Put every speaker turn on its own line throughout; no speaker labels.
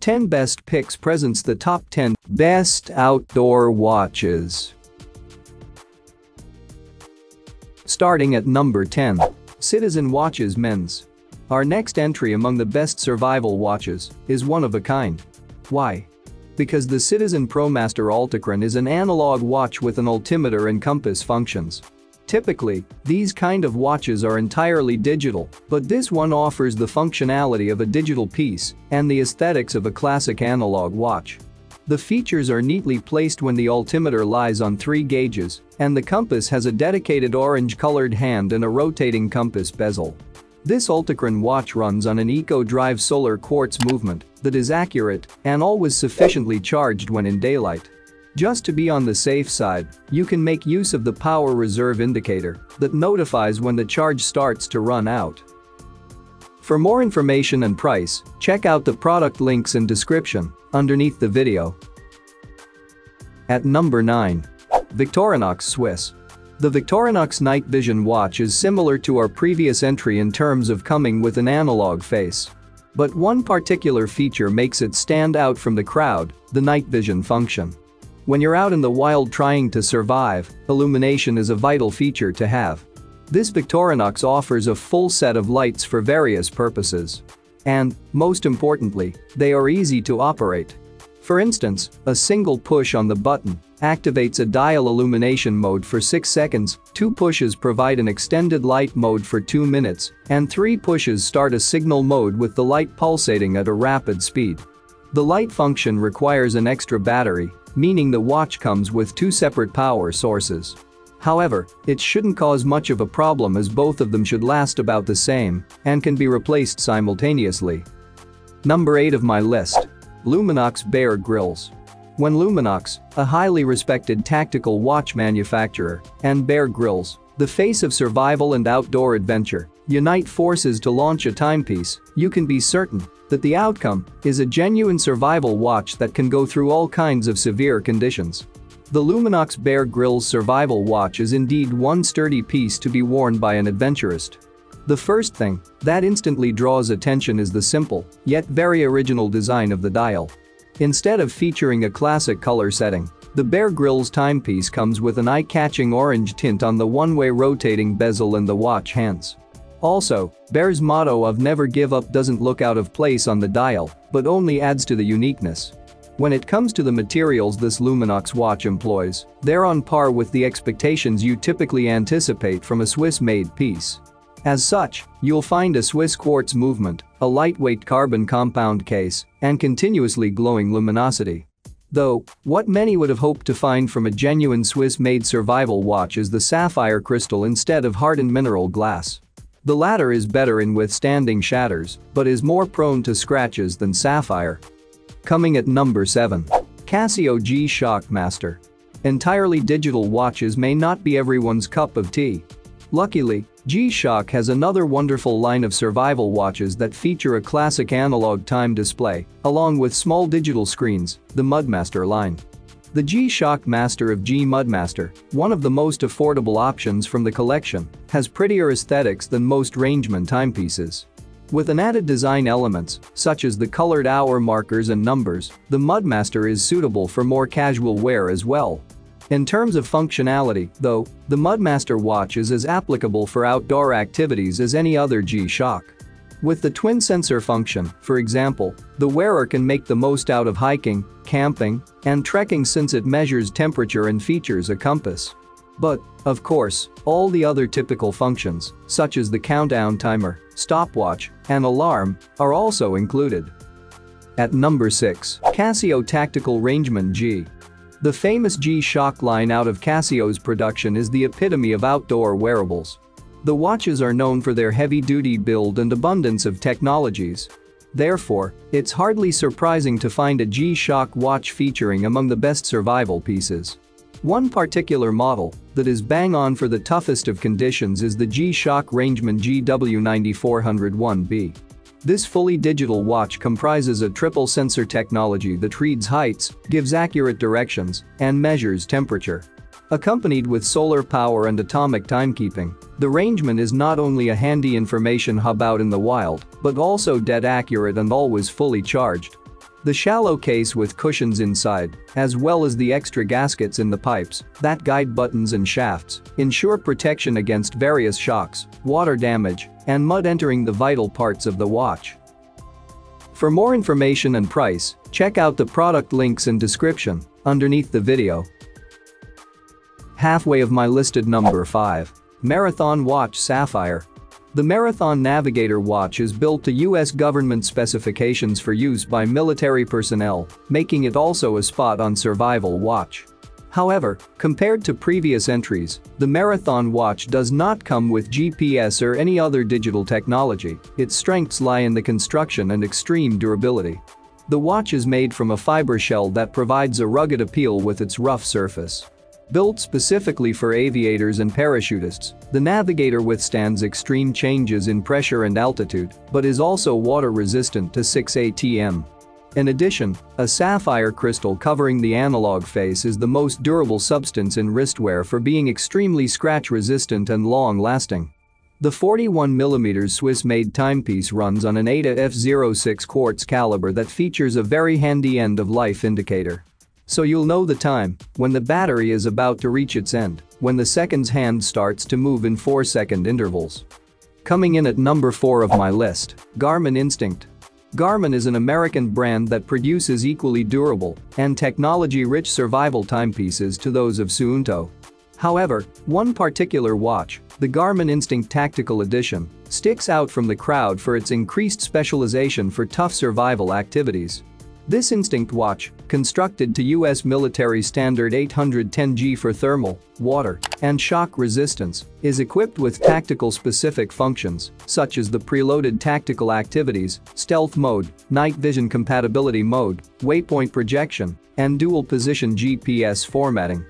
Ten Best Picks presents the top 10 best outdoor watches. Starting at number 10. Citizen Watches Men's. Our next entry among the best survival watches is one of a kind. Why? Because the Citizen ProMaster Altichron is an analog watch with an altimeter and compass functions. Typically, these kind of watches are entirely digital, but this one offers the functionality of a digital piece and the aesthetics of a classic analog watch. The features are neatly placed when the altimeter lies on three gauges, and the compass has a dedicated orange-colored hand and a rotating compass bezel. This Altichron watch runs on an Eco-Drive solar quartz movement that is accurate and always sufficiently charged when in daylight. Just to be on the safe side, you can make use of the power reserve indicator that notifies when the charge starts to run out. For more information and price, check out the product links in description underneath the video. At number 9. Victorinox Swiss. The Victorinox Night Vision watch is similar to our previous entry in terms of coming with an analog face. But one particular feature makes it stand out from the crowd, the night vision function. When you're out in the wild trying to survive, illumination is a vital feature to have. This Victorinox offers a full set of lights for various purposes. And, most importantly, they are easy to operate. For instance, a single push on the button activates a dial illumination mode for 6 seconds, 2 pushes provide an extended light mode for 2 minutes, and 3 pushes start a signal mode with the light pulsating at a rapid speed. The light function requires an extra battery, meaning the watch comes with two separate power sources. However, it shouldn't cause much of a problem as both of them should last about the same and can be replaced simultaneously. Number 8 of my list. Luminox Bear Grylls. When Luminox, a highly respected tactical watch manufacturer, and Bear Grylls, the face of survival and outdoor adventure, unite forces to launch a timepiece, you can be certain that the outcome is a genuine survival watch that can go through all kinds of severe conditions. The Luminox Bear Grylls survival watch is indeed one sturdy piece to be worn by an adventurist. The first thing that instantly draws attention is the simple, yet very original design of the dial. Instead of featuring a classic color setting, the Bear Grylls timepiece comes with an eye-catching orange tint on the one-way rotating bezel and the watch hands. Also, Bear's motto of never give up doesn't look out of place on the dial, but only adds to the uniqueness. When it comes to the materials this Luminox watch employs, they're on par with the expectations you typically anticipate from a Swiss-made piece. As such, you'll find a Swiss quartz movement, a lightweight carbon compound case, and continuously glowing luminosity. Though, what many would have hoped to find from a genuine Swiss-made survival watch is the sapphire crystal instead of hardened mineral glass. The latter is better in withstanding shatters, but is more prone to scratches than Sapphire. Coming at number 7. Casio G-Shock Master. Entirely digital watches may not be everyone's cup of tea. Luckily, G-Shock has another wonderful line of survival watches that feature a classic analog time display, along with small digital screens, the Mudmaster line. The G-Shock Master of G Mudmaster, one of the most affordable options from the collection, has prettier aesthetics than most Rangeman timepieces. With an added design elements, such as the colored hour markers and numbers, the Mudmaster is suitable for more casual wear as well. In terms of functionality, though, the Mudmaster watch is as applicable for outdoor activities as any other G-Shock. With the twin sensor function, for example, the wearer can make the most out of hiking, camping, and trekking since it measures temperature and features a compass. But, of course, all the other typical functions, such as the countdown timer, stopwatch, and alarm, are also included. At number 6, Casio Tactical Rangeman G. The famous G-Shock line out of Casio's production is the epitome of outdoor wearables. The watches are known for their heavy-duty build and abundance of technologies. Therefore, it's hardly surprising to find a G-Shock watch featuring among the best survival pieces. One particular model that is bang on for the toughest of conditions is the G-Shock Rangeman GW9401B. This fully digital watch comprises a triple sensor technology that reads heights, gives accurate directions, and measures temperature. Accompanied with solar power and atomic timekeeping, the Rangeman is not only a handy information hub out in the wild, but also dead accurate and always fully charged. The shallow case with cushions inside, as well as the extra gaskets in the pipes that guide buttons and shafts, ensure protection against various shocks, water damage, and mud entering the vital parts of the watch. For more information and price, check out the product links in description underneath the video. Halfway of my listed number 5. Marathon Watch Sapphire the Marathon Navigator watch is built to U.S. government specifications for use by military personnel, making it also a spot-on survival watch. However, compared to previous entries, the Marathon watch does not come with GPS or any other digital technology, its strengths lie in the construction and extreme durability. The watch is made from a fiber shell that provides a rugged appeal with its rough surface. Built specifically for aviators and parachutists, the Navigator withstands extreme changes in pressure and altitude, but is also water-resistant to 6 ATM. In addition, a sapphire crystal covering the analog face is the most durable substance in wristwear for being extremely scratch-resistant and long-lasting. The 41mm Swiss-made timepiece runs on an ETA F06 quartz caliber that features a very handy end-of-life indicator. So you'll know the time when the battery is about to reach its end, when the seconds hand starts to move in 4 second intervals. Coming in at number 4 of my list, Garmin Instinct. Garmin is an American brand that produces equally durable and technology-rich survival timepieces to those of Suunto. However, one particular watch, the Garmin Instinct Tactical Edition, sticks out from the crowd for its increased specialization for tough survival activities. This Instinct watch, constructed to US military standard 810G for thermal, water, and shock resistance, is equipped with tactical specific functions such as the preloaded tactical activities, stealth mode, night vision compatibility mode, waypoint projection, and dual position GPS formatting.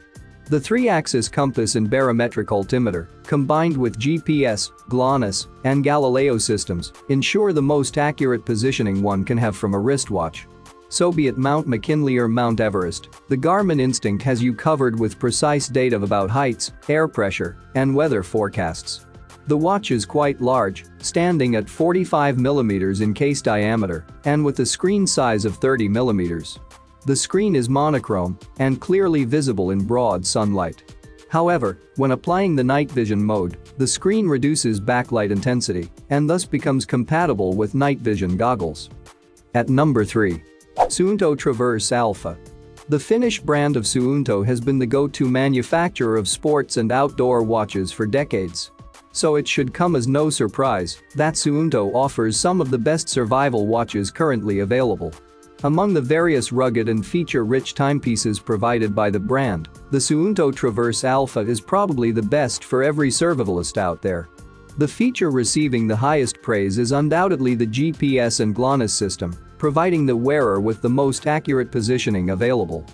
The three-axis compass and barometric altimeter, combined with GPS, GLONASS, and Galileo systems, ensure the most accurate positioning one can have from a wristwatch. So be it Mount McKinley or Mount Everest, the Garmin Instinct has you covered with precise data about heights, air pressure, and weather forecasts. The watch is quite large, standing at 45mm in case diameter and with a screen size of 30mm. The screen is monochrome and clearly visible in broad sunlight. However, when applying the night vision mode, the screen reduces backlight intensity and thus becomes compatible with night vision goggles. At number 3. Suunto Traverse Alpha. The Finnish brand of Suunto has been the go-to manufacturer of sports and outdoor watches for decades. So it should come as no surprise that Suunto offers some of the best survival watches currently available. Among the various rugged and feature-rich timepieces provided by the brand, the Suunto Traverse Alpha is probably the best for every survivalist out there. The feature receiving the highest praise is undoubtedly the GPS and GLONASS system, providing the wearer with the most accurate positioning available.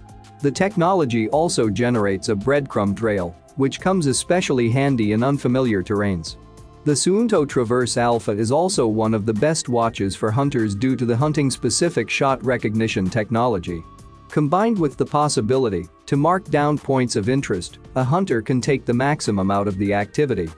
The technology also generates a breadcrumb trail, which comes especially handy in unfamiliar terrains. The Suunto Traverse Alpha is also one of the best watches for hunters due to the hunting-specific shot recognition technology. Combined with the possibility to mark down points of interest, a hunter can take the maximum out of the activity.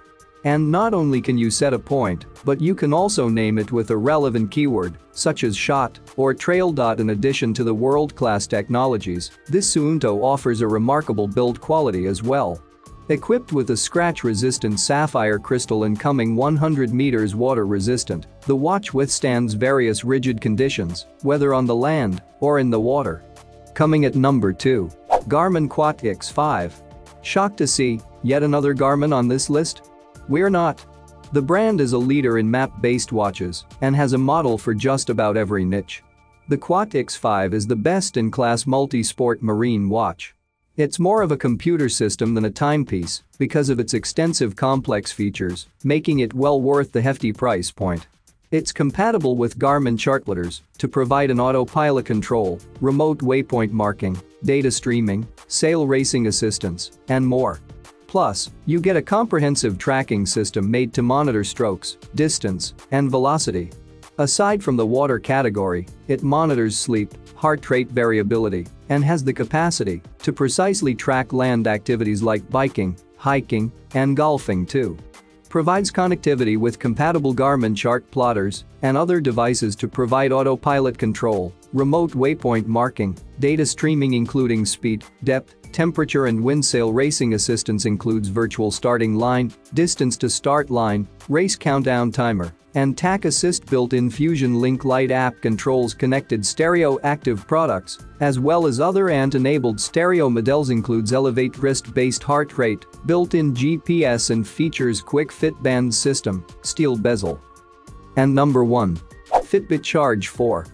And not only can you set a point, but you can also name it with a relevant keyword, such as shot or trail. In addition to the world-class technologies, this Suunto offers a remarkable build quality as well. Equipped with a scratch-resistant sapphire crystal and coming 100 meters water-resistant, the watch withstands various rigid conditions, whether on the land or in the water. Coming at number 2. Garmin Quatix 5. Shocked to see yet another Garmin on this list? We're not. The brand is a leader in map-based watches and has a model for just about every niche. The Quatix 5 is the best-in-class multi-sport marine watch. It's more of a computer system than a timepiece because of its extensive complex features, making it well worth the hefty price point. It's compatible with Garmin chartplotters to provide an autopilot control, remote waypoint marking, data streaming, sail racing assistance, and more. Plus, you get a comprehensive tracking system made to monitor strokes, distance, and velocity. Aside from the water category, it monitors sleep, heart rate variability, and has the capacity to precisely track land activities like biking, hiking, and golfing too. Provides connectivity with compatible Garmin chart plotters and other devices to provide autopilot control, remote waypoint marking, data streaming including speed, depth, temperature and wind sail racing assistance includes virtual starting line, distance to start line, race countdown timer, and tack assist built-in Fusion Link Lite app controls connected stereo active products, as well as other ANT-enabled stereo models includes Elevate wrist-based heart rate, built-in GPS and features quick fit band system, steel bezel. And number 1. Fitbit Charge 4.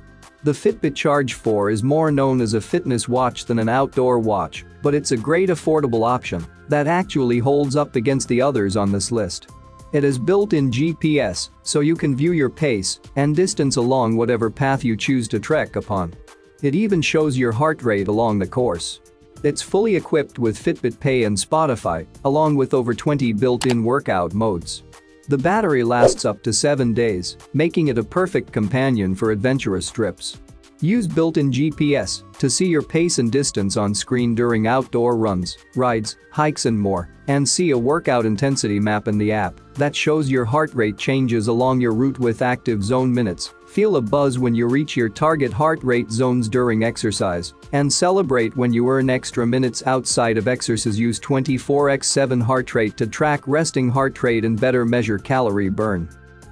The Fitbit Charge 4 is more known as a fitness watch than an outdoor watch, but it's a great affordable option that actually holds up against the others on this list. It is built-in GPS, so you can view your pace and distance along whatever path you choose to trek upon. It even shows your heart rate along the course. It's fully equipped with Fitbit Pay and Spotify, along with over 20 built-in workout modes. The battery lasts up to 7 days, making it a perfect companion for adventurous trips. Use built-in GPS to see your pace and distance on screen during outdoor runs, rides, hikes and more, and see a workout intensity map in the app that shows your heart rate changes along your route with active zone minutes. Feel a buzz when you reach your target heart rate zones during exercise and celebrate when you earn extra minutes outside of exercise. Use 24x7 heart rate to track resting heart rate and better measure calorie burn.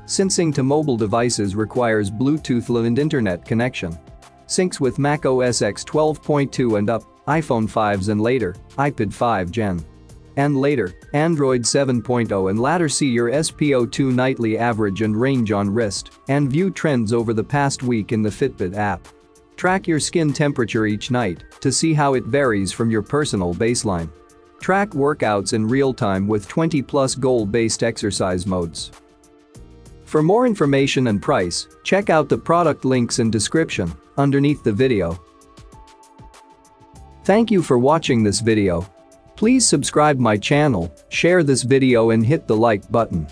Syncing to mobile devices requires Bluetooth and internet connection syncs with Mac OS X 12.2 and up, iPhone 5s and later, iPad 5 Gen. And later, Android 7.0 and latter see your SPO2 nightly average and range on wrist and view trends over the past week in the Fitbit app. Track your skin temperature each night to see how it varies from your personal baseline. Track workouts in real time with 20 plus goal-based exercise modes. For more information and price, check out the product links in description underneath the video. Thank you for watching this video. Please subscribe my channel, share this video and hit the like button.